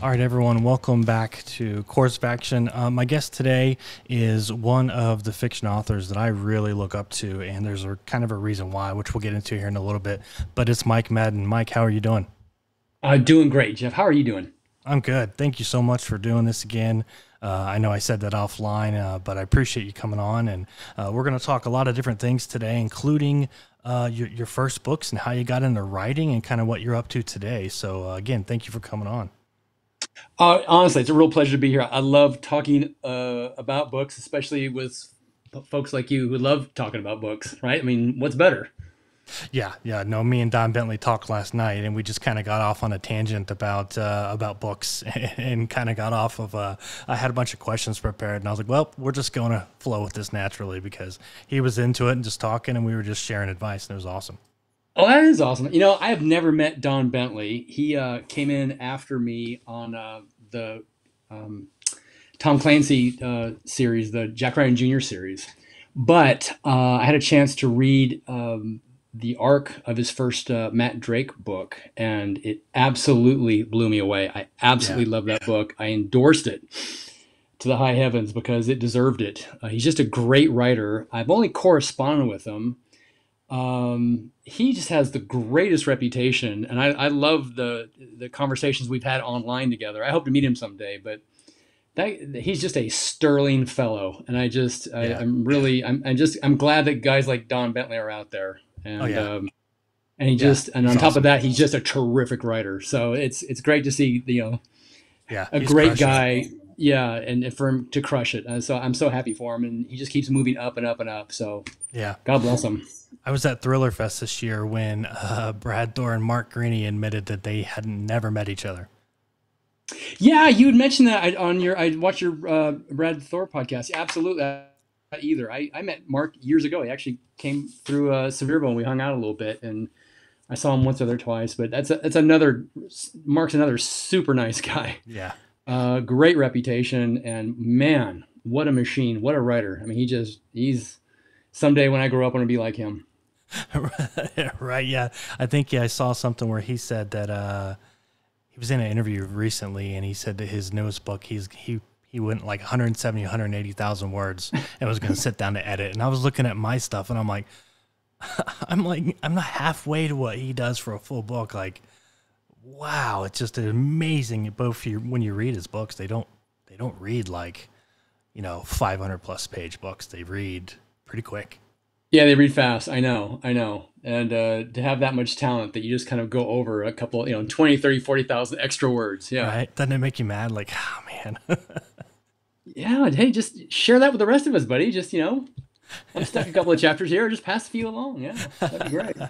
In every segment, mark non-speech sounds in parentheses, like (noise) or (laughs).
All right, everyone, welcome back to Course of Action. Um, my guest today is one of the fiction authors that I really look up to, and there's a kind of a reason why, which we'll get into here in a little bit. But it's Mike Maden. Mike, how are you doing? Uh, doing great, Jeff. How are you doing? I'm good. Thank you so much for doing this again. Uh, I know I said that offline, uh, but I appreciate you coming on. And uh, we're going to talk a lot of different things today, including uh, your, your first books and how you got into writing and kind of what you're up to today. So, uh, again, thank you for coming on. Uh, honestly, it's a real pleasure to be here. I love talking uh, about books, especially with folks like you who love talking about books, right? I mean, what's better? Yeah, yeah. No, me and Don Bentley talked last night, and we just kind of got off on a tangent about uh, about books, (laughs) and kind of got off of. Uh, I had a bunch of questions prepared, and I was like, "Well, we're just going to flow with this naturally," because he was into it and just talking, and we were just sharing advice, and it was awesome. Oh, that is awesome. You know, I have never met Don Bentley. He uh, came in after me on uh, the um, Tom Clancy uh, series, the Jack Ryan Jr. series. But uh, I had a chance to read um, the arc of his first uh, Matt Drake book, and it absolutely blew me away. I absolutely yeah. love that book. I endorsed it to the high heavens because it deserved it. Uh, he's just a great writer. I've only corresponded with him um, he just has the greatest reputation, and I, I love the the conversations we've had online together. I hope to meet him someday, but that he's just a sterling fellow, and I just yeah. I, am really I'm, I'm just I'm glad that guys like Don Bentley are out there, and oh, yeah. um, and he just and on top awesome. of that, he's just a terrific writer. So it's it's great to see you know yeah a great guy yeah, and for him to crush it. Uh, so I'm so happy for him, and he just keeps moving up and up and up. So yeah, God bless him. I was at Thriller Fest this year when uh, Brad Thor and Mark Greaney admitted that they had never met each other. Yeah, you had mentioned that on your. I watched your uh, Brad Thor podcast. Yeah, absolutely. Either I, I met Mark years ago. He actually came through uh, Sevierville and we hung out a little bit and I saw him once or twice. But that's a, that's another. Mark's another super nice guy. Yeah. Uh, great reputation, and man, what a machine! What a writer! I mean, he just he's someday when I grow up, I want to be like him. (laughs) right? Yeah, I think yeah, I saw something where he said that uh, he was in an interview recently, and he said that his newest book, he's he he went like 170, 180,000 words, and was going to sit down to edit. And I was looking at my stuff, and I'm like, (laughs) I'm like, I'm not halfway to what he does for a full book, like wow, it's just amazing. Both you, when you read his books, they don't they don't read like you know 500 plus page books. They read pretty quick. Yeah, they read fast. I know, I know. And uh, to have that much talent that you just kind of go over a couple, you know, 20, 30, 40,000 extra words. Yeah. Right. Doesn't it make you mad? Like, oh, man. (laughs) yeah. Hey, just share that with the rest of us, buddy. Just, you know, I'm stuck a couple of chapters here. Just pass a few along. Yeah. That'd be great. (laughs)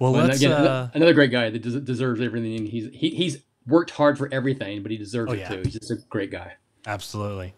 Well, let's, again, uh, another great guy that deserves everything. He's he, he's worked hard for everything, but he deserves oh, it yeah. too. He's just a great guy. Absolutely.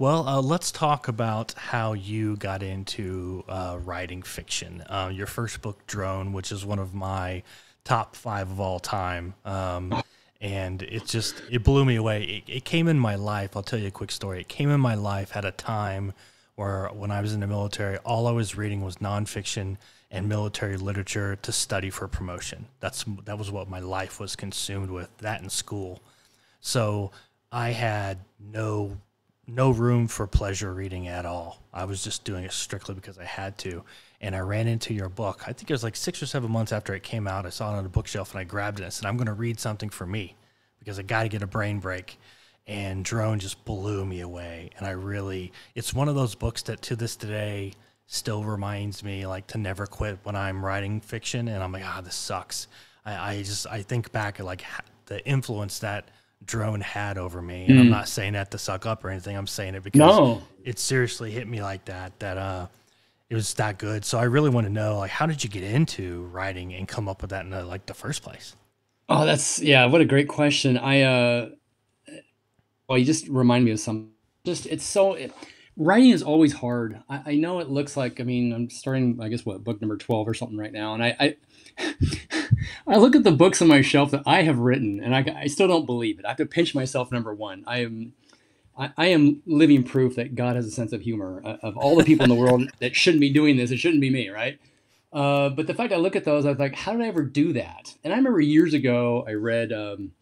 Well, uh, let's talk about how you got into uh, writing fiction. Uh, your first book, Drone, which is one of my top five of all time. Um, and it just it blew me away. It, it, came in my life. I'll tell you a quick story. It came in my life at a time where, when I was in the military, all I was reading was nonfiction and military literature to study for promotion. That's that was what my life was consumed with. That in school, so I had no no room for pleasure reading at all. I was just doing it strictly because I had to. And I ran into your book. I think it was like six or seven months after it came out. I saw it on a bookshelf and I grabbed it and said, I'm going to read something for me because I got to get a brain break. And Drone just blew me away. And I really, it's one of those books that to this day, still reminds me like to never quit when I'm writing fiction and I'm like, ah, this sucks. I, I just I think back at like the influence that drone had over me. And mm. I'm hmm. not saying that to suck up or anything. I'm saying it because no. it seriously hit me like that. That uh, it was that good. So I really want to know like how did you get into writing and come up with that in the, like the first place? Oh, that's yeah. What a great question. I uh, well, you just remind me of some. Just it's so. It, writing is always hard. I, I, know it looks like. I mean, I'm starting. I guess what book number twelve or something right now, and I, I, (laughs) I look at the books on my shelf that I have written, and I, I still don't believe it. I have to pinch myself. Number one, I am. I, I am living proof that God has a sense of humor. Uh, of all the people in the (laughs) world that shouldn't be doing this, it shouldn't be me, right? Uh, but the fact I look at those, I was like, how did I ever do that? And I remember years ago, I read um,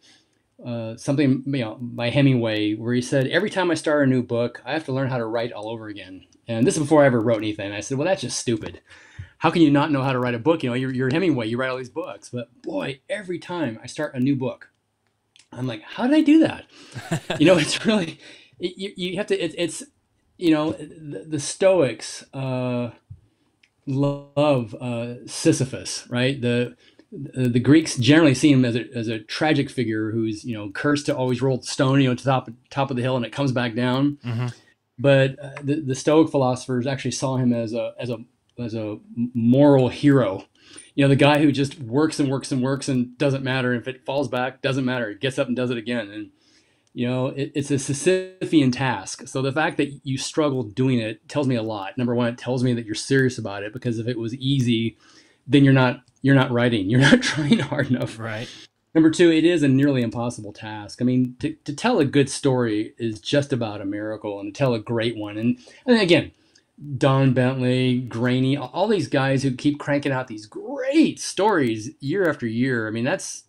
uh, something you know by Hemingway where he said every time I start a new book, I have to learn how to write all over again. And this is before I ever wrote anything. I said, well, that's just stupid. How can you not know how to write a book? You know, you're, you're Hemingway, you write all these books. But boy, every time I start a new book, I'm like, how did I do that? you know, (laughs) it's really you, you have to. It, it's you know the, the Stoics uh, love uh, Sisyphus, right? The the Greeks generally see him as a, as a tragic figure who's you know cursed to always roll stone you know to top top of the hill and it comes back down. Mm-hmm. But uh, the, the Stoic philosophers actually saw him as a as a as a moral hero. You know, the guy who just works and works and works and doesn't matter if it falls back, doesn't matter. It gets up and does it again. And you know, it, it's a Sisyphean task. So the fact that you struggle doing it tells me a lot. Number one, it tells me that you're serious about it because if it was easy, then you're not you're not writing. (laughs) You're not trying hard enough. Right. Number two, it is a nearly impossible task. I mean, to, to tell a good story is just about a miracle, and to tell a great one, and, and again, Don Bentley, Greaney, all these guys who keep cranking out these great stories year after year. I mean, that's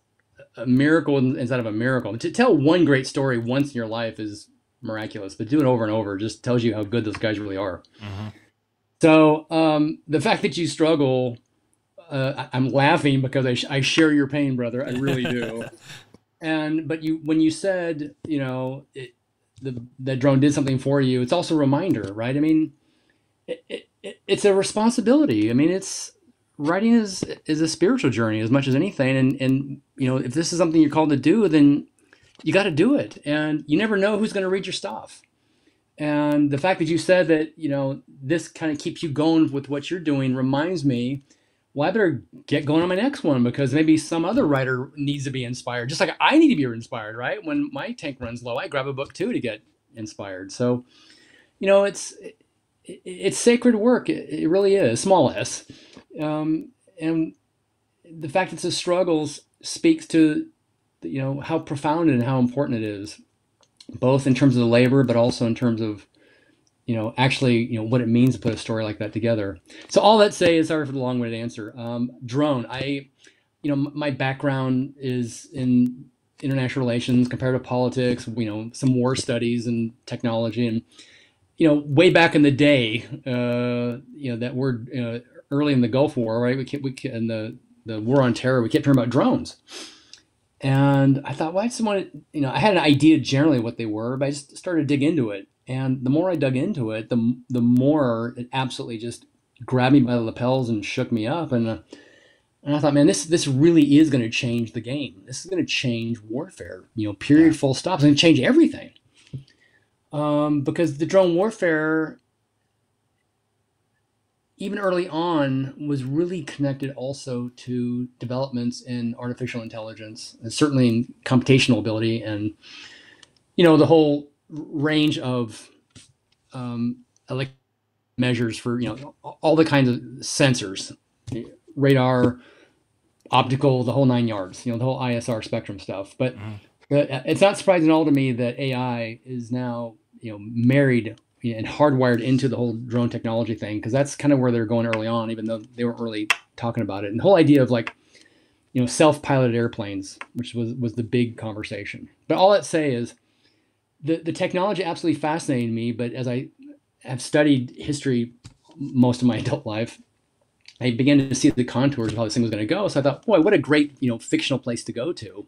a miracle inside of a miracle. To tell one great story once in your life is miraculous, but do it over and over just tells you how good those guys really are. Mm-hmm. So um, the fact that you struggle, uh, I'm laughing because I, sh- I share your pain, brother. I really do. (laughs) and but you when you said you know it, the that drone did something for you, it's also a reminder, right? I mean, it, it, it's a responsibility. I mean, it's writing is is a spiritual journey as much as anything. And and you know if this is something you're called to do then you got to do it. And you never know who's going to read your stuff. And the fact that you said that you know this kind of keeps you going with what you're doing reminds me well i better get going on my next one because maybe some other writer needs to be inspired. Just like i need to be inspired right? When my tank runs low i grab a book too to get inspired. So you know it's it's sacred work it, really is small s um, and the fact it's a struggle speaks to you know how profound and how important it is, both in terms of the labor, but also in terms of you know actually you know what it means to put a story like that together. So all that say is sorry for the long-winded answer. Um, drone, I you know my background is in international relations, comparative politics, you know some war studies and technology and you know, way back in the day, uh, you know, that word uh, early in the Gulf War, right? We kept, we kept, in the the war on terror, we kept hearing about drones. And I thought, well, I just wanted, you know, I had an idea generally what they were, but I just started to dig into it. And the more I dug into it, the the more it absolutely just grabbed me by the lapels and shook me up. And uh, and I thought, man, this this really is going to change the game. This is going to change warfare. You know, period, full stop. It's going to change everything. Um, because the drone warfare even early on was really connected also to developments in artificial intelligence and certainly in computational ability and you know the whole range of um, measures for you know all the kinds of sensors radar optical the whole nine yards you know the whole isr spectrum stuff but mm. it's not surprising at all to me that ai is now you know married and hardwired into the whole drone technology thing because that's kind of where they're going early on, even though they weren't really talking about it. And the whole idea of like, you know, self-piloted airplanes, which was was the big conversation. But all that say is, the the technology absolutely fascinated me. But as I have studied history most of my (laughs) adult life, I began to see the contours of how this thing was going to go. So I thought, boy, what a great you know fictional place to go to.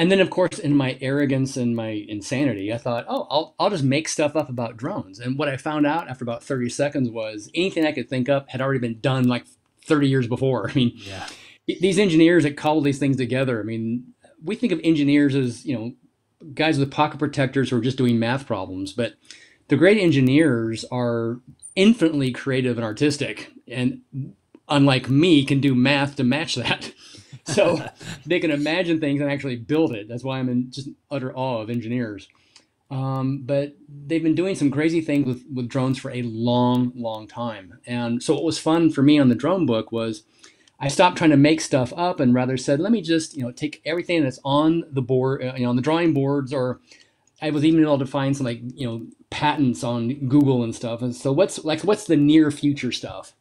And then, of course, in my arrogance and my insanity, I thought, oh, I'll, I'll just make stuff up about drones. And what I found out after about 30 seconds was anything I could think up had already been done like 30 years before. (laughs) I mean, yeah. these engineers that cobble these things together, I mean, we think of engineers as, you know, guys with pocket protectors who are just doing math problems. But the great engineers are infinitely creative and artistic. And unlike me, can do math to match that. (laughs) so they can imagine things and actually build it. That's why I'm in just utter awe of engineers. Um, but they've been doing some crazy things with, with drones for a long, long time. And so what was fun for me on the drone book was I stopped trying to make stuff up and rather said, let me just, you know, take everything that's on the board, uh, you know, on the drawing boards, or I was even able to find some like, you know, patents on Google and stuff. And so what's like, what's the near future stuff?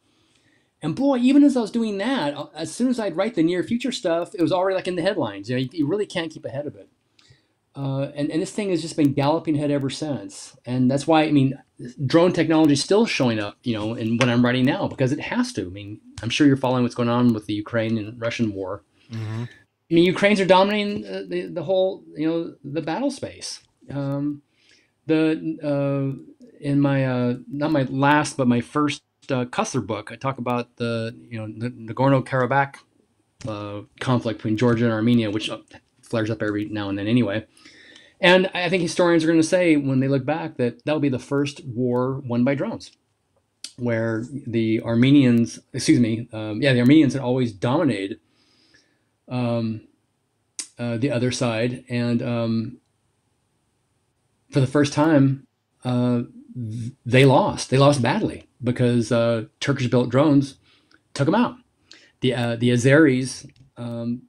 And boy, even as I was doing that, uh, as soon as I'd write the near future stuff, it was already like in the headlines. You know, you, you really can't keep ahead of it. uh, and, and this thing has just been galloping ahead ever since. And that's why, I mean, drone technology is still showing up, you know, in what I'm writing now because it has to. I mean, I'm sure you're following what's going on with the Ukraine and Russian war. Mm-hmm. I mean, Ukrainians are dominating uh, the, the whole, you know, the battle space. Um, the uh, in my uh, not my last, but my first uh, Cussler book, I talk about the you know the Nagorno Karabakh uh, conflict between Georgia and Armenia, which flares up every now and then anyway. And I think historians are going to say when they look back that that'll be the first war won by drones, where the Armenians, excuse me, um, yeah, the Armenians had always dominated um, uh, the other side, and um, for the first time, uh, they lost. They lost badly because uh, Turkish-built drones took them out. The uh, the Azeris um,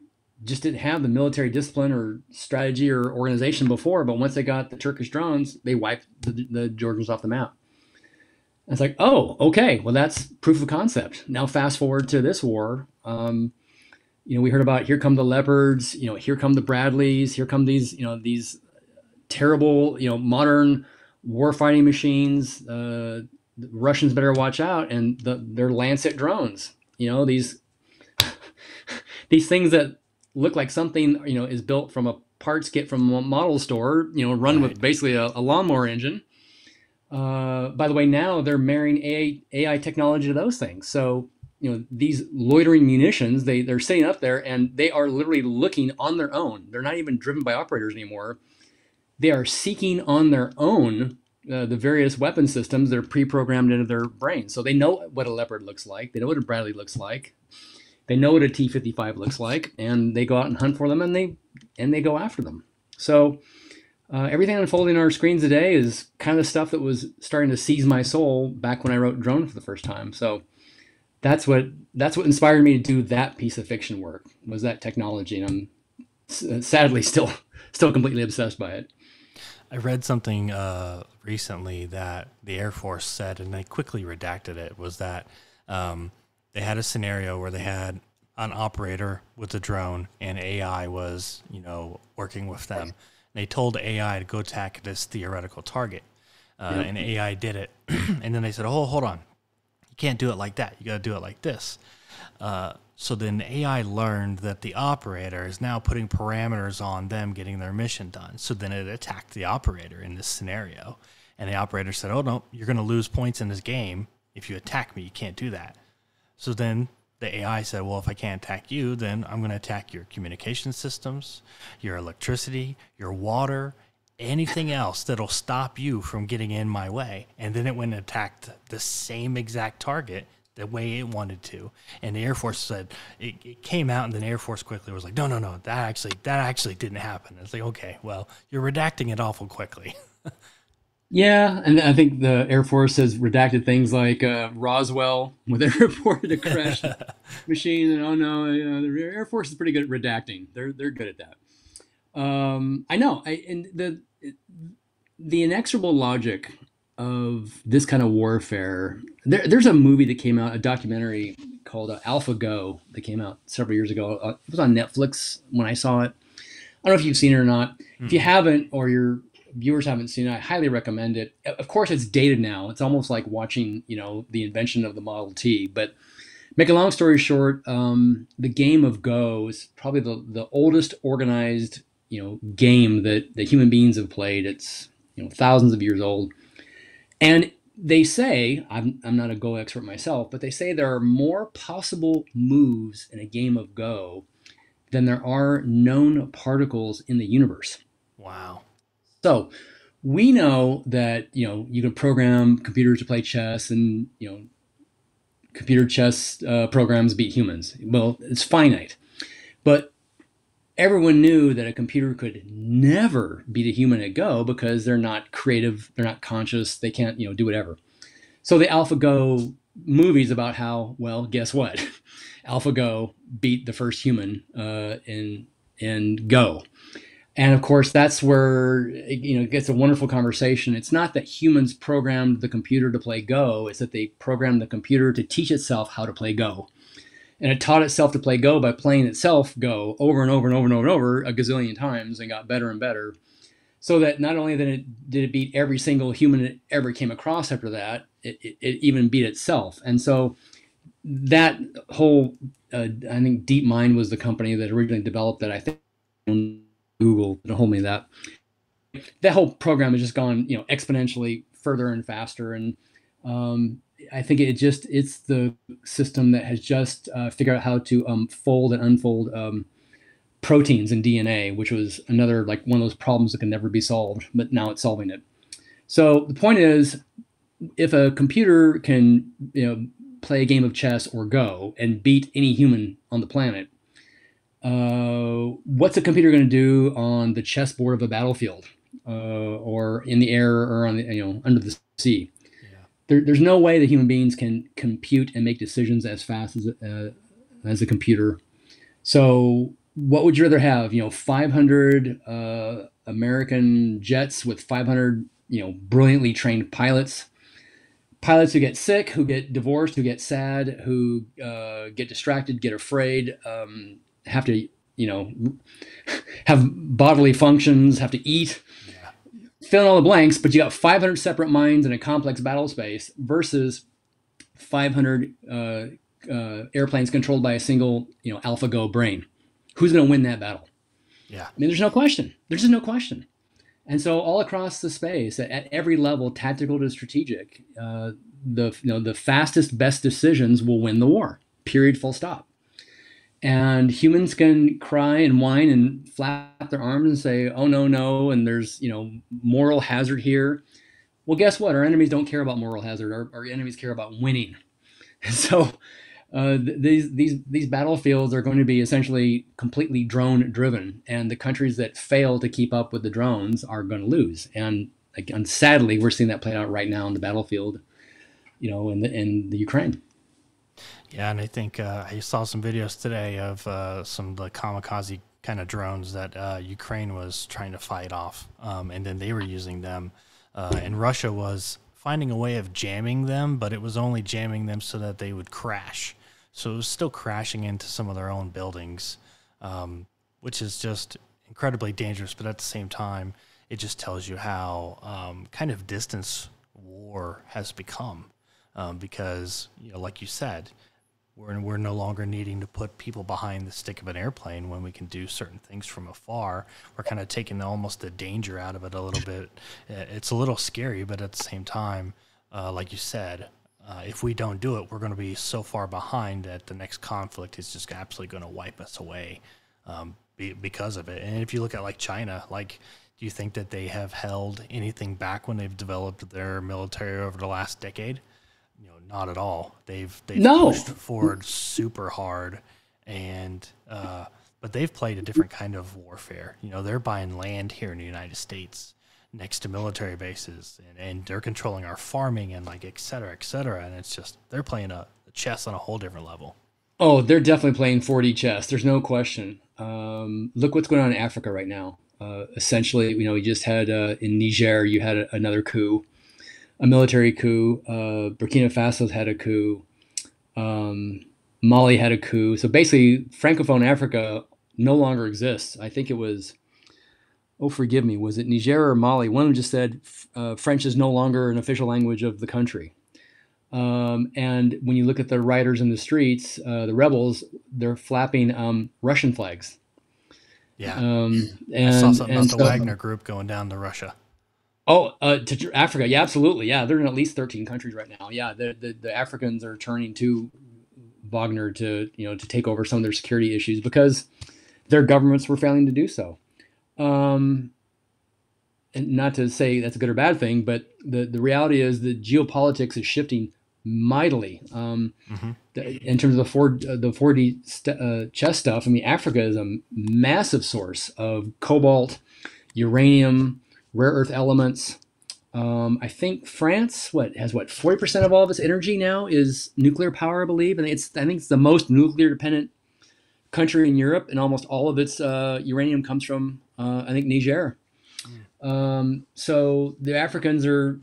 just didn't have the military discipline or strategy or organization before. But once they got the Turkish drones, they wiped the, the Georgians off the map. And it's like, oh, okay, well that's proof of concept. Now fast forward to this war. Um, you know, we heard about here come the leopards. You know, here come the Bradleys. Here come these, you know, these terrible, you know, modern warfighting machines. Uh, the Russians better watch out, and the, their Lancet drones. You know, these (laughs) these things that look like something you know is built from a parts kit from a model store, you know, run right. with basically a, a lawnmower engine. Uh, by the way, now they're marrying AI, AI technology to those things. So, you know, these loitering munitions, they, they're sitting up there and they are literally looking on their own. They're not even driven by operators anymore. They are seeking on their own uh, the various weapon systems that are pre-programmed into their brain. So they know what a Leopard looks like. They know what a Bradley looks like. They know what a T55 looks like, and they go out and hunt for them, and they and they go after them. So uh, everything unfolding on our screens today is kind of stuff that was starting to seize my soul back when I wrote Drone for the first time. So that's what that's what inspired me to do that piece of fiction work was that technology, and I'm sadly still (laughs) still completely obsessed by it. I read something uh, recently that the Air Force said, and they quickly redacted it. Was that um, they had a scenario where they had an operator with a drone and AI was, you know, working with them. And they told AI to go attack this theoretical target. Uh, yep. And AI did it. (clears throat) and then they said, oh, hold on. You can't do it like that. You got to do it like this. Uh, so then AI learned that the operator is now putting parameters on them getting their mission done. So then it attacked the operator in this scenario. And the operator said, oh, no, you're going to lose points in this game. If you attack me, you can't do that. So then the AI said, well, if I can't attack you, then I'm going to attack your communication systems, your electricity, your water, anything else that'll stop you from getting in my way. And then it went and attacked the same exact target the way it wanted to. And the Air Force said it, it, came out, and then the Air Force quickly was like, no, no, no, that actually that actually didn't happen. It's like, okay, well, you're redacting it awful quickly. (laughs) Yeah, and I think the Air Force has redacted things like uh, Roswell, where they reported a crash (laughs) machine, and oh no, the Air Force is pretty good at redacting. They're they're good at that. Um, I know, I, and the the inexorable logic of this kind of warfare. There, there's a movie that came out, a documentary called uh, AlphaGo that came out several years ago. Uh, it was on Netflix when I saw it. I don't know if you've seen it or not. Mm-hmm. If you hmm. haven't, or you're viewers haven't seen it, I highly recommend it. Of course, it's dated now. It's almost like watching, you know, the invention of the Model T. But make a long story short, um, the game of Go is probably the, the oldest organized, you know, game that, that human beings have played. It's, you know, thousands of years old. And they say, I'm, I'm not a Go expert myself, but they say there are more possible moves in a game of Go than there are known particles in the universe. Wow. So we know that you know you can program computers to play chess, and you know computer chess uh, programs beat humans. Well, it's finite, but everyone knew that a computer could never beat a human at Go because they're not creative, they're not conscious, they can't you know do whatever. So the AlphaGo movies about how well, guess what? (laughs) AlphaGo beat the first human uh, in in Go. And of course, that's where you know it gets a wonderful conversation. It's not that humans programmed the computer to play Go; it's that they programmed the computer to teach itself how to play Go, and it taught itself to play Go by playing itself Go over and over and over and over and over a gazillion times, and got better and better. so that not only did it, did it beat every single human it ever came across after that, it, it, it even beat itself. And so that whole, uh, I think DeepMind was the company that originally developed that. I think Google told me that that whole program has just gone, you know, exponentially further and faster. And um, I think it just it's the system that has just uh, figured out how to um, fold and unfold um, proteins in DNA, which was another like one of those problems that can never be solved, but now it's solving it. So the point is, if a computer can you know play a game of chess or Go and beat any human on the planet, uh, what's a computer going to do on the chessboard of a battlefield, uh, or in the air, or on the you know under the sea? There, there's no way that human beings can compute and make decisions as fast as uh, as a computer. So what would you rather have? You know, 500 uh, American jets with 500, you know, brilliantly trained pilots. Pilots who get sick, who get divorced, who get sad, who uh, get distracted, get afraid, um, have to, you know, (laughs) have bodily functions, have to eat, yeah. Fill in all the blanks. But you got 500 separate minds in a complex battle space versus 500 uh, uh, airplanes controlled by a single, you know, AlphaGo brain who's going to win that battle? Yeah. I mean, there's no question. There's just no question. And so all across the space, at, every level, tactical to strategic, uh, the you know the fastest, best decisions will win the war. Period. Full stop. And humans can cry and whine and flap their arms and say, "Oh no, no!" And there's you know moral hazard here. Well, guess what? Our enemies don't care about moral hazard. Our, our enemies care about winning. (laughs) So uh, these these these battlefields are going to be essentially completely drone driven, and the countries that fail to keep up with the drones are going to lose. And again, sadly, we're seeing that play out right now on the battlefield, you know, in the in the Ukraine. Yeah, and I think uh, I saw some videos today of uh, some of the kamikaze kind of drones that uh, Ukraine was trying to fight off, um, and then they were using them, uh, and Russia was finding a way of jamming them, but it was only jamming them so that they would crash. So it was still crashing into some of their own buildings, um, which is just incredibly dangerous. But at the same time, it just tells you how um, kind of distance war has become. Um, because, you know, like you said, we're, we're no longer needing to put people behind the stick of an airplane when we can do certain things from afar. We're kind of taking almost the danger out of it a little bit. It's a little scary, but at the same time, uh, like you said, uh, if we don't do it, we're going to be so far behind that the next conflict is just absolutely going to wipe us away um, be, because of it. And if you look at like China, like, do you think that they have held anything back when they've developed their military over the last decade? You not at all. They've they've no. pushed forward super hard, and uh, but they've played a different kind of warfare. You know, they're buying land here in the United States next to military bases and, and they're controlling our farming and like et cetera, et cetera. And it's just, they're playing a, chess on a whole different level. Oh, they're definitely playing 4D chess. There's no question. Um, look what's going on in Africa right now. Uh, essentially, you know, we just had uh, in Niger, you had a, another coup, a military coup. Uh, Burkina Faso had a coup. Um, Mali had a coup. So basically, Francophone Africa no longer exists. I think it was oh, forgive me, was it Niger or Mali? One of them just said uh, French is no longer an official language of the country. Um, and when you look at the riders in the streets, uh, the rebels, they're flapping um, Russian flags. Yeah. Um, and, I saw something about the Wagner group going down to Russia. Oh, uh, to Africa. Yeah, absolutely. Yeah, they're in at least 13 countries right now. Yeah, the, the, the Africans are turning to Wagner to, you know, to take over some of their security issues because their governments were failing to do so. Um, and not to say that's a good or bad thing, but the, the reality is that geopolitics is shifting mightily um, mm-hmm. in terms of the four uh, the 4D st- uh, chess stuff. I mean, Africa is a massive source of cobalt, uranium, rare earth elements. Um, I think France what has what 40% of all of its energy now is nuclear power, I believe, and it's I think it's the most nuclear dependent country in Europe, and almost all of its uh, uranium comes from uh, I think Niger. Um, so the Africans are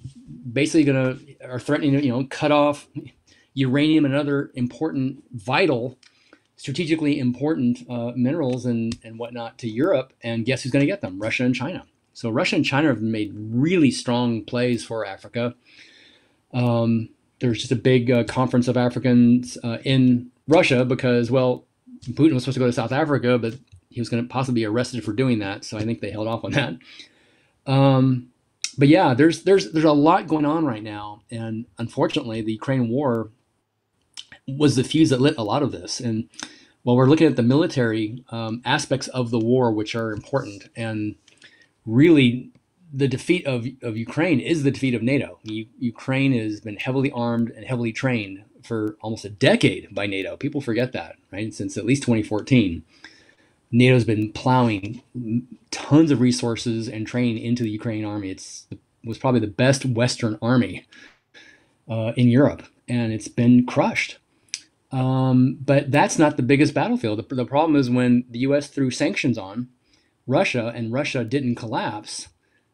basically going to are threatening to you know cut off uranium and other important, vital, strategically important uh, minerals and and whatnot to Europe. And guess who's going to get them? Russia and China. So Russia and China have made really strong plays for Africa. Um, there's just a big uh, conference of Africans uh, in Russia because, well, Putin was supposed to go to South Africa, but he was going to possibly be arrested for doing that. So I think they held off on that. Um, but yeah, there's there's there's a lot going on right now, and unfortunately, the Ukraine war was the fuse that lit a lot of this. And while we're looking at the military um, aspects of the war, which are important, and really the defeat of, of Ukraine is the defeat of NATO. U- Ukraine has been heavily armed and heavily trained for almost a decade by NATO. People forget that, right? Since at least 2014. NATO's been plowing tons of resources and training into the Ukrainian army. It's it was probably the best Western army uh, in Europe, and it's been crushed. Um, but that's not the biggest battlefield. The, the problem is when the U.S. threw sanctions on Russia and Russia didn't collapse.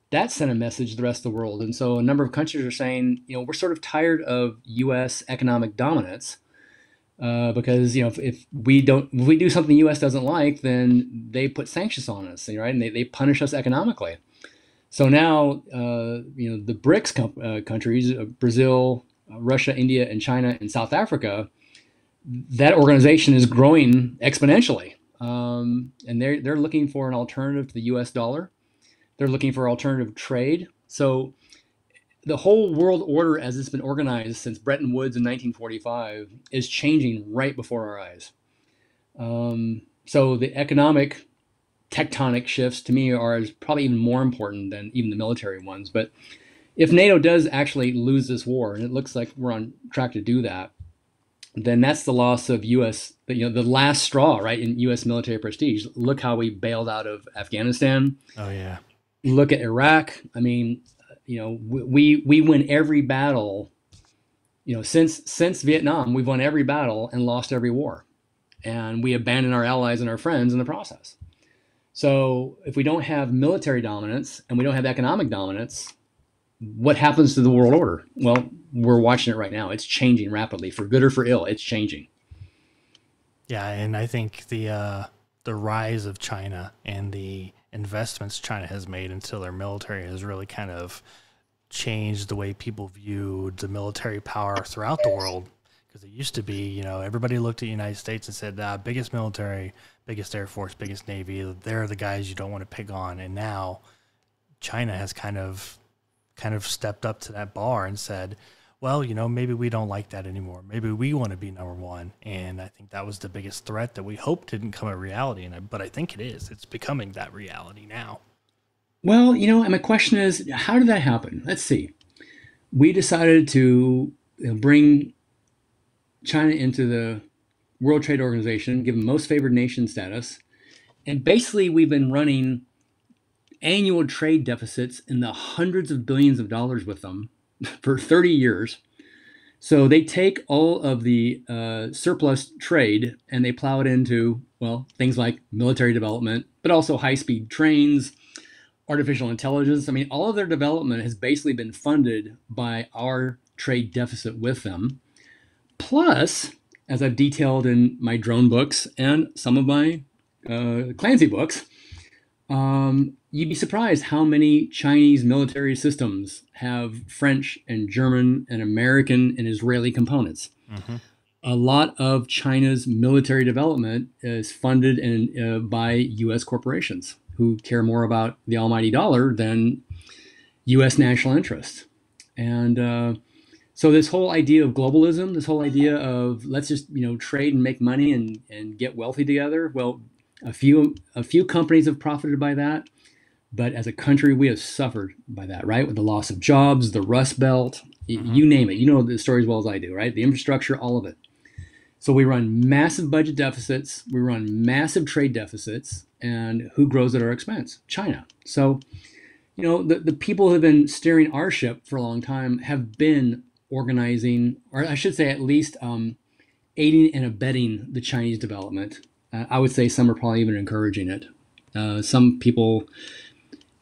That sent a message to the rest of the world, and so a number of countries are saying, you know, we're sort of tired of U.S. economic dominance uh, because you know if, if, we don't if we do something the U.S. doesn't like, then they put sanctions on us, right? And they, they punish us economically. So now uh, you know the BRICS com- uh, countries, uh, Brazil, uh, Russia, India, and China, and South Africa, that organization is growing exponentially, um, and they're they're looking for an alternative to the U.S. dollar. They're looking for alternative trade. So the whole world order as it's been organized since Bretton Woods in 1945 is changing right before our eyes. Um, so the economic tectonic shifts to me are probably even more important than even the military ones. But if NATO does actually lose this war, and it looks like we're on track to do that, then that's the loss of U.S. You know, the last straw, right, in U.S. military prestige. Look how we bailed out of Afghanistan. Oh yeah. Look at Iraq. I mean, uh, you know, we we win every battle. You know, since since Vietnam, we've won every battle and lost every war, and we abandon our allies and our friends in the process. So if we don't have military dominance and we don't have economic dominance, what happens to the world order? Well, we're watching it right now. It's changing rapidly, for good or for ill. It's changing. Yeah, and I think the uh, the rise of China and the investments China has made into their military has really kind of changed the way people viewed the military power throughout the world. Because it used to be, you know, everybody looked at the United States and said, ah, biggest military, biggest air force, biggest navy. They're the guys you don't want to pick on. And now China has kind of kind of stepped up to that bar and said, well, you know, maybe we don't like that anymore. Maybe we want to be number one. And I think that was the biggest threat that we hoped didn't come a reality. And I, but I think it is. It's becoming that reality now. Well, you know, and my question is, how did that happen? Let's see. We decided to bring China into the World Trade Organization, give them most favored nation status, and basically we've been running annual trade deficits in the hundreds of billions of dollars with them (laughs) for 30 years. So they take all of the uh, surplus trade and they plow it into, well, things like military development, but also high speed trains, artificial intelligence. I mean, all of their development has basically been funded by our trade deficit with them. Plus, as I've detailed in my drone books and some of my uh, Clancy books, um, you'd be surprised how many Chinese military systems have French and German and American and Israeli components. Mm-hmm. A lot of China's military development is funded in, uh, by U.S. corporations who care more about the almighty dollar than U.S. national interests. And uh, so this whole idea of globalism, this whole idea of let's just you know trade and make money and, and get wealthy together. Well, a few a few companies have profited by that. But as a country, we have suffered by that, right? With the loss of jobs, the Rust Belt, mm-hmm. you name it. You know the story as well as I do, right? The infrastructure, all of it. So we run massive budget deficits, we run massive trade deficits, and who grows at our expense? China. So, you know, the, the people who have been steering our ship for a long time have been organizing, or I should say, at least um, aiding and abetting the Chinese development. Uh, I would say some are probably even encouraging it. Uh, some people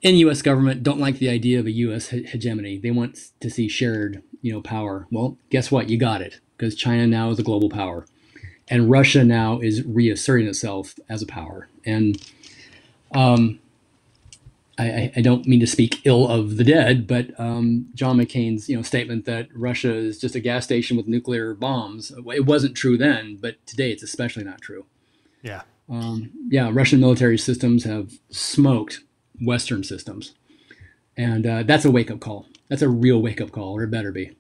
in U.S. government don't like the idea of a U.S. hegemony. They want to see shared, you know, power. Well, guess what? You got it because China now is a global power, and Russia now is reasserting itself as a power. And um, I, I, don't mean to speak ill of the dead, but um, John McCain's you know statement that Russia is just a gas station with nuclear bombs. It wasn't true then, but today it's especially not true. Yeah. Um, yeah, Russian military systems have smoked Western systems, and uh, that's a wake up call. That's a real wake up call, or it better be.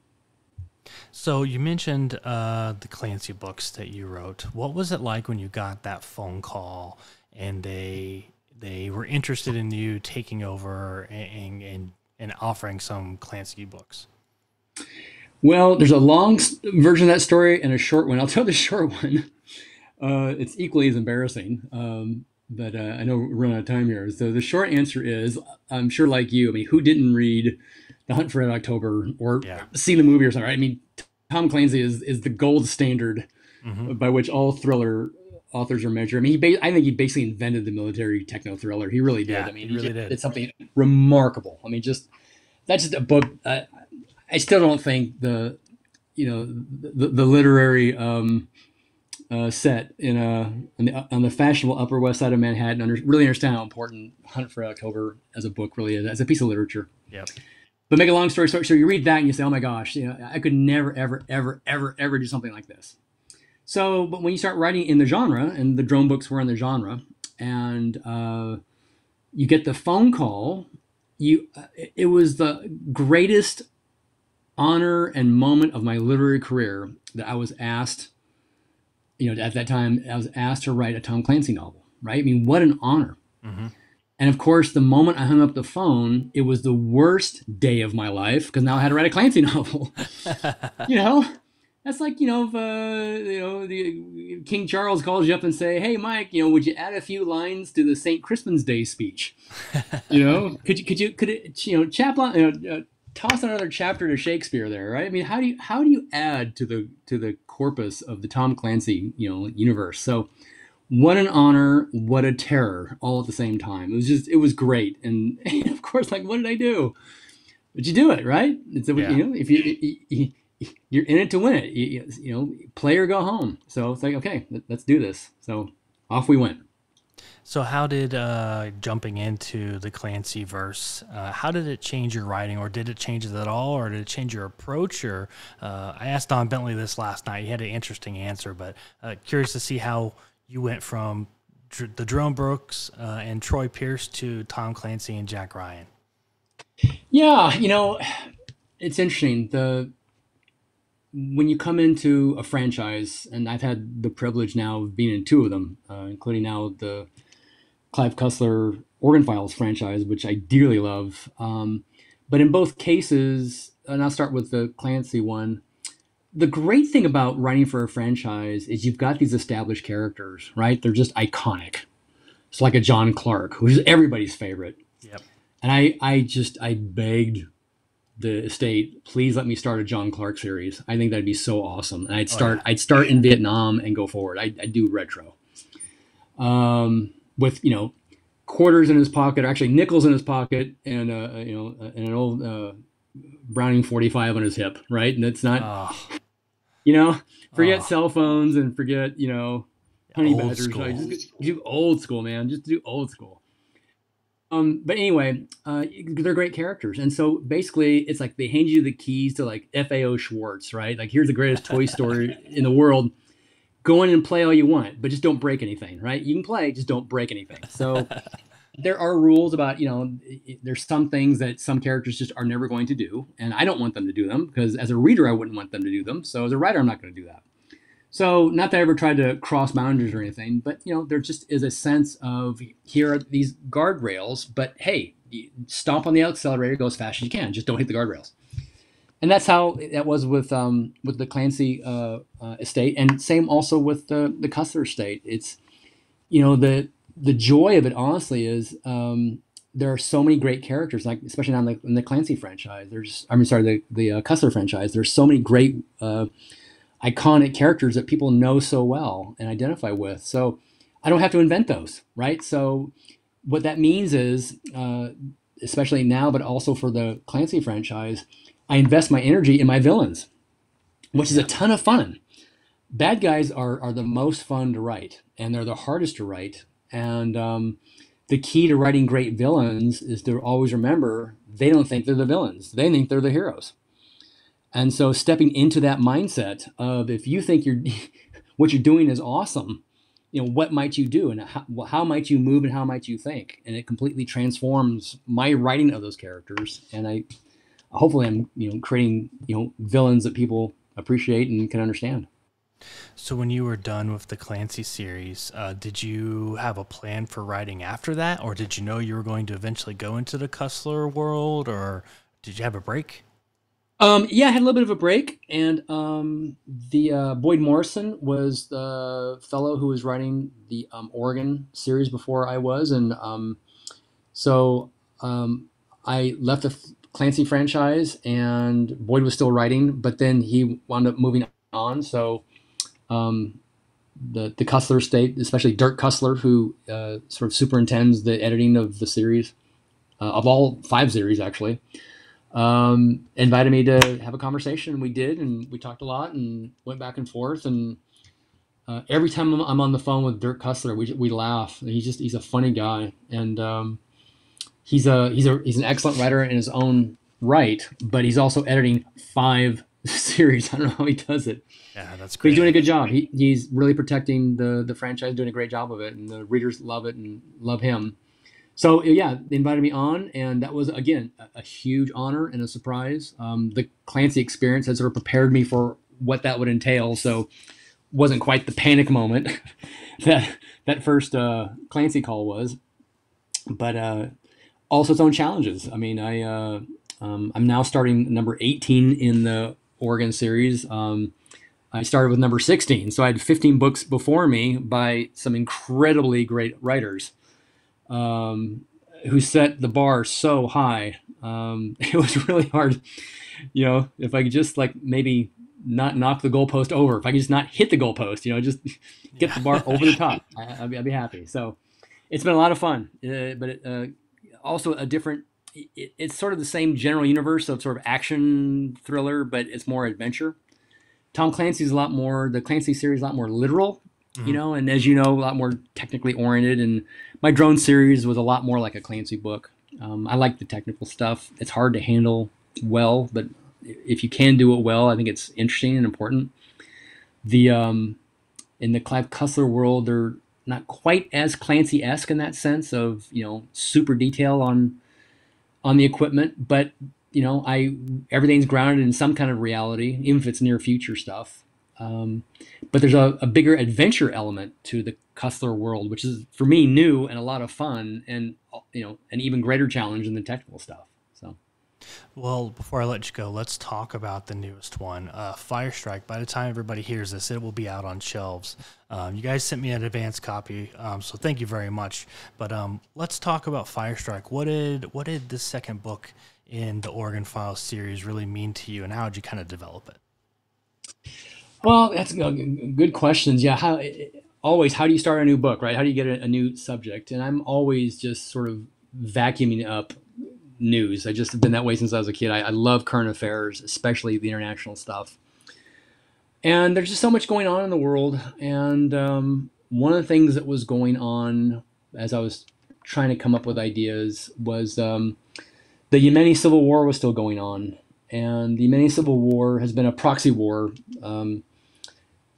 So you mentioned uh, the Clancy books that you wrote. What was it like when you got that phone call and they they were interested in you taking over and and, and offering some Clancy books? Well, there's a long version of that story and a short one. I'll tell the (laughs) short one. Uh, it's equally as embarrassing, um, but uh, I know we're running out of time here. So the short answer is, I'm sure, like you, I mean, who didn't read The Hunt for Red October or yeah. see the movie or something? Right? I mean, Tom Clancy is is the gold standard mm-hmm. by which all thriller authors are measured. I mean, he ba- I think he basically invented the military techno thriller. He really did. Yeah, I mean, he really did. It's something remarkable. I mean, just that's just a book. Uh, I still don't think the you know the, the literary um, uh, set in a on the, on the, fashionable Upper West Side of Manhattan under, really understand how important Hunt for October as a book really is as a piece of literature. Yep. But make a long story short, so you read that and you say, "Oh my gosh, you know, I could never, ever, ever, ever, ever do something like this." So, but when you start writing in the genre, and the drone books were in the genre, and uh, you get the phone call, you uh, it was the greatest honor and moment of my literary career that I was asked. You know, at that time, I was asked to write a Tom Clancy novel. Right? I mean, what an honor. Mm-hmm. And of course, the moment I hung up the phone, it was the worst day of my life because now I had to write a Clancy (laughs) novel. you know, that's like you know, if, uh, you know, the King Charles calls you up and say, "Hey, Mike, you know, would you add a few lines to the Saint Crispin's Day speech? you know, could you could you could it, you know, Chaplin, you know, uh, toss another chapter to Shakespeare there, right? I mean, how do you how do you add to the to the corpus of the Tom Clancy you know universe? So what an honor, what a terror, all at the same time. It was just, it was great. And, (laughs) of course, like, what did I do? But you do it, right? It's a, yeah. you know, if you, you, you're in it to win it, you, you know, play or go home. So it's like, okay, let's do this. So off we went. So how did uh, jumping into the Clancy verse? Uh, how did it change your writing, or did it change it at all, or did it change your approach? Or uh, I asked Don Bentley this last night. He had an interesting answer, but uh, curious to see how you went from dr- the Drone Brooks uh, and Troy Pearce to Tom Clancy and Jack Ryan. Yeah, you know, it's interesting. The when you come into a franchise, and I've had the privilege now of being in two of them, uh, including now the Clive Cussler Oregon Files franchise, which I dearly love. Um, but in both cases, and I'll start with the Clancy one the great thing about writing for a franchise is you've got these established characters, right? They're just iconic. It's like a John Clark, who's everybody's favorite. Yep. And I, I just, I begged the estate, please let me start a John Clark series. I think that'd be so awesome. And I'd start, oh, yeah. I'd start in Vietnam and go forward. I, I'd do retro, um, with you know, quarters in his pocket, or actually nickels in his pocket, and uh, you know, uh, and an old uh, Browning 45 on his hip, right? And it's not, oh. you know, forget oh. cell phones and forget, you know, honey old badgers. Like, just do old school, man. Just do old school. Um, but anyway, uh, they're great characters, and so basically, it's like they hand you the keys to like FAO Schwarz, right? Like, here's the greatest toy store (laughs) in the world. Go in and play all you want, but just don't break anything, right? You can play, just don't break anything. So (laughs) there are rules about you know there's some things that some characters just are never going to do and i don't want them to do them because as a reader i wouldn't want them to do them so as a writer i'm not going to do that so not that i ever tried to cross boundaries or anything but you know there just is a sense of here are these guardrails but hey stomp on the accelerator go as fast as you can just don't hit the guardrails and that's how that was with um, with the Clancy uh, uh, estate, and same also with the the Cussler estate. It's you know the the joy of it, honestly, is um, there are so many great characters, like especially now in the, in the Clancy franchise. There's, I mean, sorry, the the uh, Cussler franchise. There's so many great, uh, iconic characters that people know so well and identify with. So I don't have to invent those, right? So what that means is, uh, especially now, but also for the Clancy franchise, I invest my energy in my villains, which is a ton of fun. Bad guys are are the most fun to write, and they're the hardest to write and um, the key to writing great villains is to always remember they don't think they're the villains; they think they're the heroes. And so, stepping into that mindset of if you think you're (laughs) what you're doing is awesome, you know what might you do and how, how might you move and how might you think, and it completely transforms my writing of those characters. And I hopefully I'm you know creating you know villains that people appreciate and can understand. So when you were done with the Clancy series, uh, did you have a plan for writing after that, or did you know you were going to eventually go into the Cussler world, or did you have a break? Um, yeah, I had a little bit of a break, and um, the uh, Boyd Morrison was the fellow who was writing the um, Oregon series before I was, and um, so um, I left the Clancy franchise, and Boyd was still writing, but then he wound up moving on. So um, the the Cussler estate, especially Dirk Cussler, who uh, sort of superintends the editing of the series, uh, of all five series actually um, invited me to have a conversation. We did, and we talked a lot and went back and forth. And uh, every time I'm, on the phone with Dirk Cussler, we, we laugh. He's just he's a funny guy, and um, he's a he's a he's an excellent writer in his own right. But he's also editing five (laughs) series. I don't know how he does it. Yeah, that's great. But he's doing a good job. He, he's really protecting the the franchise, doing a great job of it, and the readers love it and love him so yeah, they invited me on, and that was again a, a huge honor and a surprise. Um, the Clancy experience had sort of prepared me for what that would entail, so wasn't quite the panic moment (laughs) that that first uh, Clancy call was, but uh, also its own challenges. I mean, I uh, um, I'm now starting number 18 in the Oregon series. Um, I started with number 16, so I had 15 books before me by some incredibly great writers um, who set the bar so high. Um, (laughs) it was really hard, you know, if I could just like maybe not knock the goalpost over, if I could just not hit the goalpost, you know, just get yeah. the bar over the top, (laughs) I, would be, I'd be happy. So it's been a lot of fun, uh, but it, uh, also a different. It, it's sort of the same general universe of sort of action thriller, but it's more adventure. Tom Clancy's a lot more. The Clancy series a lot more literal mm-hmm. you know, and as you know, a lot more technically oriented. And my drone series was a lot more like a Clancy book. Um, I like the technical stuff. It's hard to handle well, but if you can do it well, I think it's interesting and important. The um, in the Clive Cussler world, they're not quite as Clancy esque in that sense of you know super detail on on the equipment, but you know I everything's grounded in some kind of reality, even if it's near future stuff. Um, but there's a, a, bigger adventure element to the Cussler world, which is for me new and a lot of fun, and you know, an even greater challenge than the technical stuff. Well, before I let you go, let's talk about the newest one, uh, Fire Strike. By the time everybody hears this, it will be out on shelves. Um, you guys sent me an advance copy, um, so thank you very much. But um, let's talk about Fire Strike. What did what did this second book in the Oregon Files series really mean to you, and how did you kind of develop it? Well, that's good questions. Yeah, how always how do you start a new book, right? How do you get a new subject? And I'm always just sort of vacuuming up news. I just have been that way since I was a kid. I, I love current affairs, especially the international stuff. And there's just so much going on in the world. And um, one of the things that was going on as I was trying to come up with ideas was um, the Yemeni civil war was still going on. And the Yemeni civil war has been a proxy war um,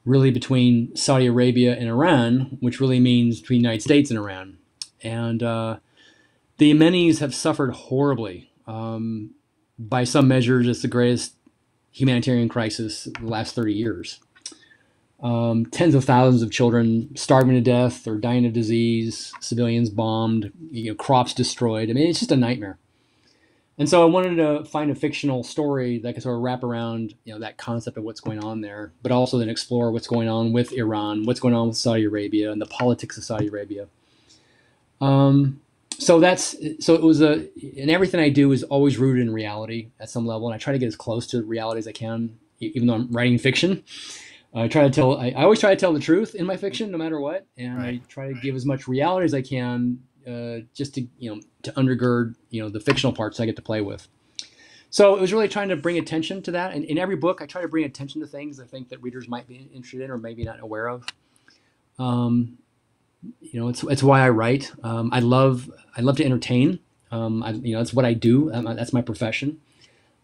really between Saudi Arabia and Iran, which really means between the United States and Iran. And uh, the Yemenis have suffered horribly. Um, by some measures, it's the greatest humanitarian crisis the last 30 years. Um, tens of thousands of children starving to death or dying of disease, civilians bombed, you know, crops destroyed. I mean, it's just a nightmare. And so I wanted to find a fictional story that could sort of wrap around, you know, that concept of what's going on there, but also then explore what's going on with Iran, what's going on with Saudi Arabia, and the politics of Saudi Arabia. Um, so that's so it was a, and everything I do is always rooted in reality at some level, and I try to get as close to reality as I can, even though I'm writing fiction. I try to tell. I, I always try to tell the truth in my fiction, no matter what, and right. I try to give as much reality as I can uh, just to you know to undergird you know the fictional parts I get to play with. So it was really trying to bring attention to that. And in every book, I try to bring attention to things I think that readers might be interested in or maybe not aware of. Um, you know, it's it's why I write. Um, I love I love to entertain. Um, I, you know, that's what I do. That's my profession.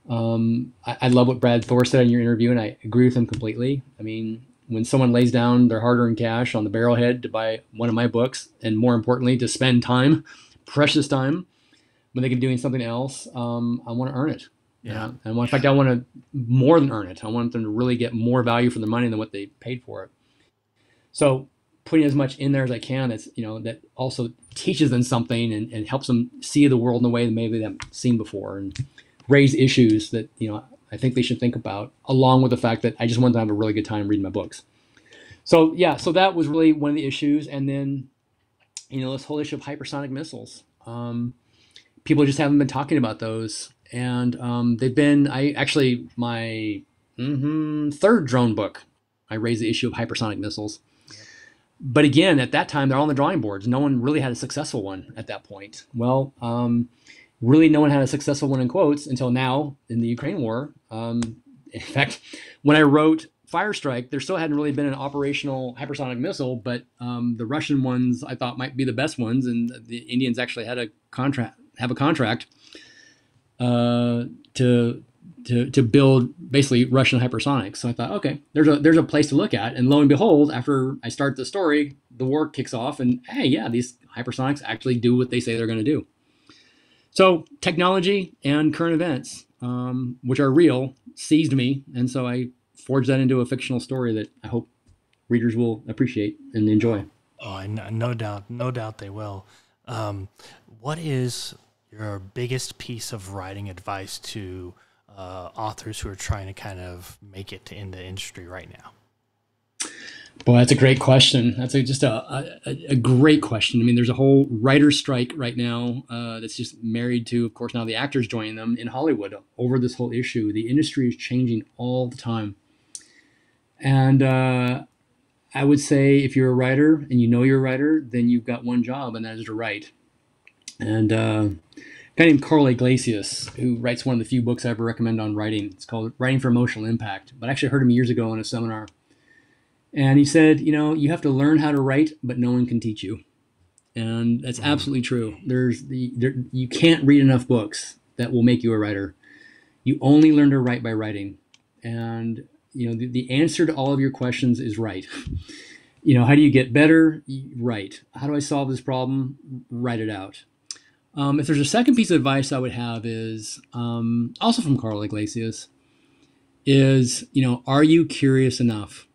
Um, I, I, love what Brad Thor said in your interview, and I agree with him completely. I mean, when someone lays down their hard-earned cash on the barrelhead to buy one of my books, and more importantly, to spend time, (laughs) precious time, when they can be doing something else, um, I want to earn it. Yeah. And in fact, I want to more than earn it. I want them to really get more value for their money than what they paid for it. So putting as much in there as I can that's you know that also teaches them something and, and helps them see the world in a way that maybe they haven't seen before and raise issues that you know I think they should think about, along with the fact that I just want them to have a really good time reading my books. So yeah, so that was really one of the issues, and then you know this whole issue of hypersonic missiles. Um, people just haven't been talking about those and um, they've been I actually my mm-hmm, third drone book. I raised the issue of hypersonic missiles. But again, at that time, they're on the drawing boards. No one really had a successful one at that point. Well, um, really, no one had a successful one in quotes until now in the Ukraine war. Um, (laughs) in fact, when I wrote Fire Strike, there still hadn't really been an operational hypersonic missile, but um, the Russian ones I thought might be the best ones, and the Indians actually had a contract, have a contract uh, to to to build basically Russian hypersonics. So I thought, okay, there's a there's a place to look at. And lo and behold, after I start the story, the war kicks off, and hey, yeah, these hypersonics actually do what they say they're going to do. So technology and current events, um, which are real, seized me, and so I forged that into a fictional story that I hope readers will appreciate and enjoy. Oh, no doubt, no doubt they will. Um, what is your biggest piece of writing advice to uh, authors who are trying to kind of make it in the industry right now? Boy, that's a great question. That's a, just a, a, a, great question. I mean, there's a whole writer strike right now uh, that's just married to, of course, now the actors joining them in Hollywood over this whole issue. The industry is changing all the time. And uh, I would say if you're a writer and you know you're a writer, then you've got one job, and that is to write. And uh, guy named Karl Iglesias, who writes one of the few books I ever recommend on writing. It's called Writing for Emotional Impact. But I actually heard him years ago in a seminar. And he said, you know, you have to learn how to write, but no one can teach you. And that's mm-hmm. absolutely true. There's the there, you can't read enough books that will make you a writer. You only learn to write by writing. And you know, the, the answer to all of your questions is right. (laughs) you know, how do you get better? Right. How do I solve this problem? Write it out. Um, if there's a second piece of advice I would have is um, also from Karl Iglesias, is you know, are you curious enough?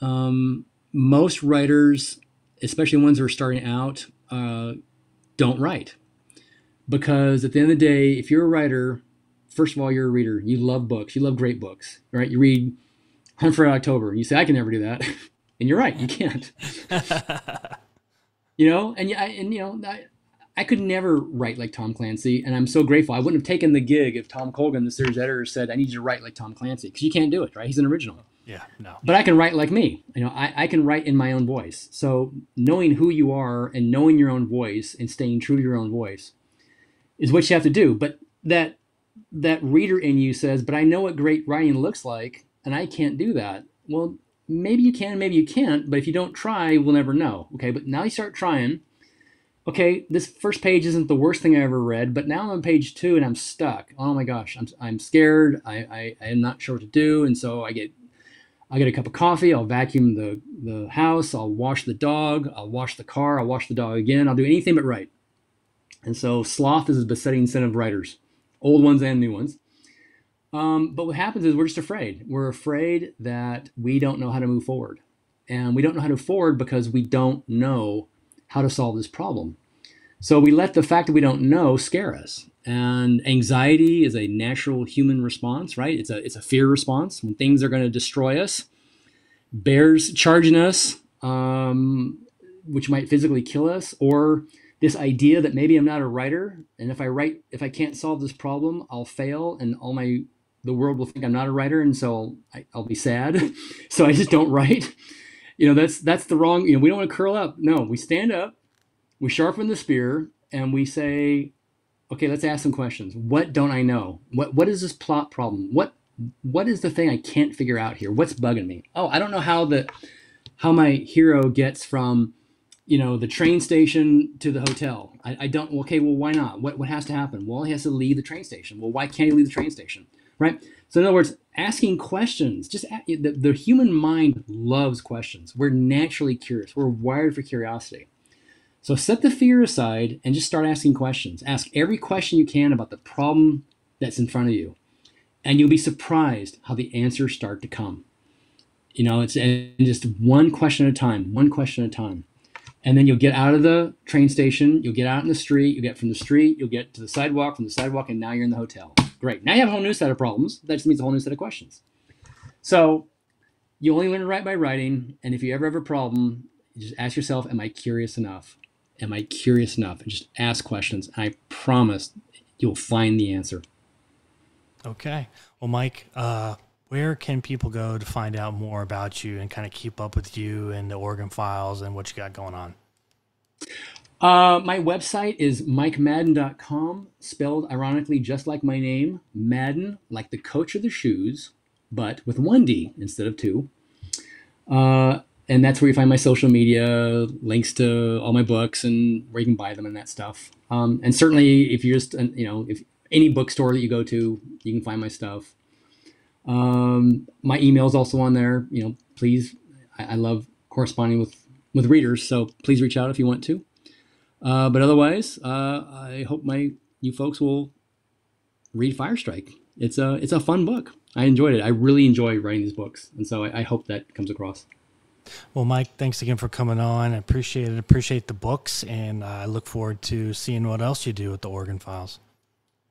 Um, most writers, especially ones who are starting out, uh, don't write because at the end of the day, if you're a writer, first of all, you're a reader. You love books. You love great books, right? You read Hunt for October. You say, I can never do that, (laughs) and you're right. You can't. (laughs) you know, and yeah, and you know, I, I could never write like Tom Clancy, and I'm so grateful. I wouldn't have taken the gig if Tom Colgan, the series editor, said, "I need you to write like Tom Clancy," because you can't do it, right? He's an original. Yeah, no. But I can write like me. You know, I, I can write in my own voice. So knowing who you are and knowing your own voice and staying true to your own voice is what you have to do. But that that reader in you says, "But I know what great writing looks like, and I can't do that." Well, maybe you can, maybe you can't. But if you don't try, we'll never know. Okay, but now you start trying okay, this first page isn't the worst thing I ever read, but now I'm on page two and I'm stuck. Oh my gosh, I'm, I'm scared. I, I, I am not sure what to do. And so I get, I get a cup of coffee. I'll vacuum the, the house. I'll wash the dog. I'll wash the car. I'll wash the dog again. I'll do anything but write. And so sloth is a besetting sin of writers, old ones and new ones. Um, but what happens is we're just afraid. We're afraid that we don't know how to move forward. And we don't know how to move forward because we don't know how to solve this problem. So we let the fact that we don't know scare us. And anxiety is a natural human response, right? It's a it's a fear response when things are going to destroy us. Bears charging us, um, which might physically kill us, or this idea that maybe I'm not a writer, and if I write, if I can't solve this problem, I'll fail, and all my the world will think I'm not a writer, and so I, will be sad. (laughs) so I just don't write you know that's that's the wrong you know we don't want to curl up no we stand up we sharpen the spear and we say okay let's ask some questions what don't i know what what is this plot problem what what is the thing i can't figure out here what's bugging me oh i don't know how the how my hero gets from you know, the train station to the hotel. I, I don't. Okay, well, why not? What what has to happen? Well, he has to leave the train station. Well, why can't he leave the train station? Right. So in other words, asking questions. Just the, the human mind loves questions. We're naturally curious. We're wired for curiosity. So set the fear aside and just start asking questions. Ask every question you can about the problem that's in front of you, and you'll be surprised how the answers start to come. You know, it's just one question at a time. One question at a time and then you'll get out of the train station you'll get out in the street you'll get from the street you'll get to the sidewalk from the sidewalk and now you're in the hotel great. Now you have a whole new set of problems. That just means a whole new set of questions. So you only learn to write by writing and if you ever have a problem just ask yourself am i curious enough? Am i curious enough? And just ask questions i promise you'll find the answer. Okay. Well mike uh where can people go to find out more about you and kind of keep up with you and the Oregon files and what you got going on? Uh, my website is mikemaden.com, spelled ironically just like my name, Madden, like the coach of the shoes, but with one D instead of two. Uh, and that's where you find my social media, links to all my books, and where you can buy them and that stuff. Um, and certainly, if you're just, you know, if any bookstore that you go to, you can find my stuff. Um, my email is also on there. You know, please, I, I, love corresponding with with readers, so please reach out if you want to. Uh, but otherwise, uh, I hope my you folks will read Firestrike. It's a it's a fun book. I enjoyed it. I really enjoy writing these books, and so I, I hope that comes across. Well, Mike, thanks again for coming on. I appreciate it. Appreciate the books, and I look forward to seeing what else you do with the Oregon Files.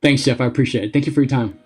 Thanks, Jeff. I appreciate it. Thank you for your time.